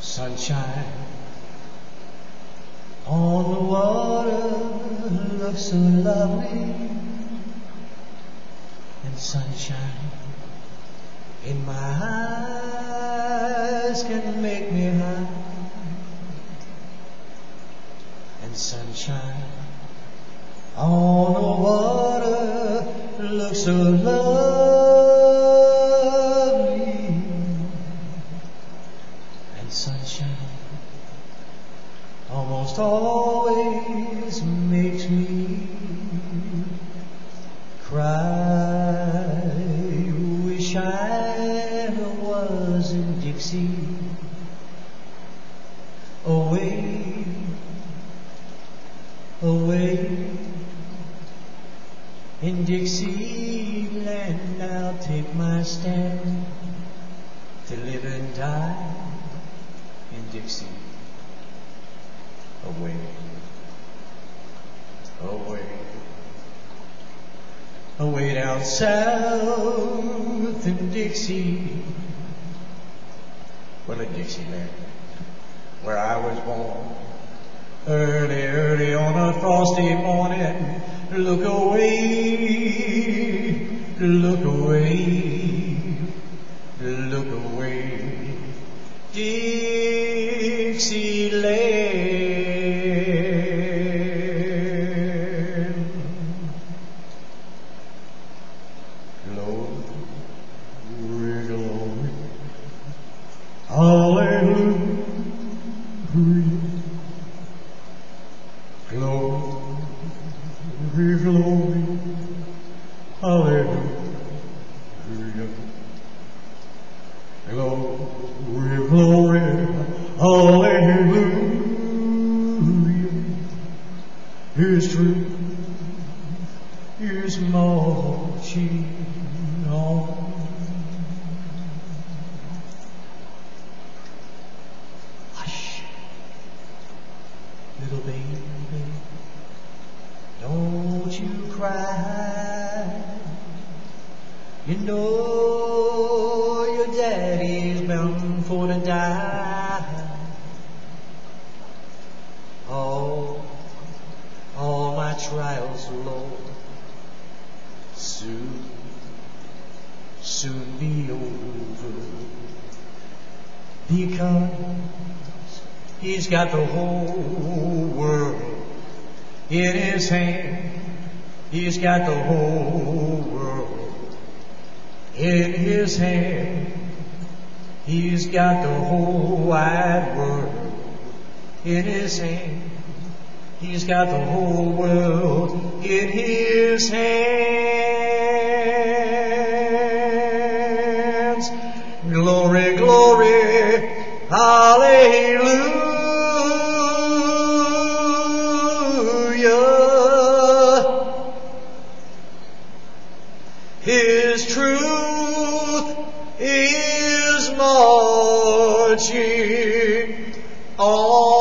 Sunshine on the water looks so lovely, and sunshine. In my eyes can make me high, and sunshine on the water looks so lovely, always makes me cry. Wish I was in Dixie, away, away. In Dixieland, I'll take my stand to live and die in Dixie away, away, away down south in Dixie, well in Dixieland, where I was born. Early, early on a frosty morning, look away, look away, look away, Dixieland. Hallelujah. Glory, glory, hallelujah. Glory, glory, hallelujah. His truth is marching on. You know your daddy's bound for to die. All, all my trials, Lord, soon, soon be over. Because he's got the whole world in his hand. He's got the whole in his hand. He's got the whole wide world in his hand. He's got the whole world in his hands. Glory, glory, hallelujah. His truth is marching on.